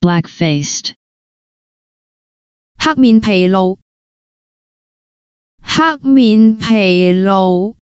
black-faced, 黑面疲勞，黑面疲勞。